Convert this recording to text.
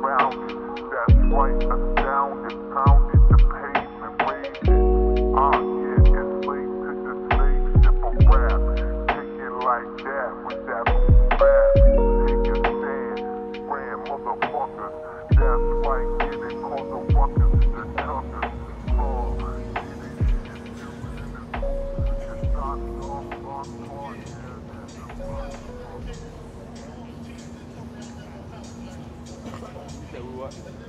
grounded. That's right, astounded, pounded the pavement, raised ah, it. I get enslaved to the slave ship of rap. Take it like that with that rap. Take a stand, grand motherfuckers. That's right, get it, cause the ruckus is the tuckers. Oh, it's not, not, not, not, not, not, not, not, much.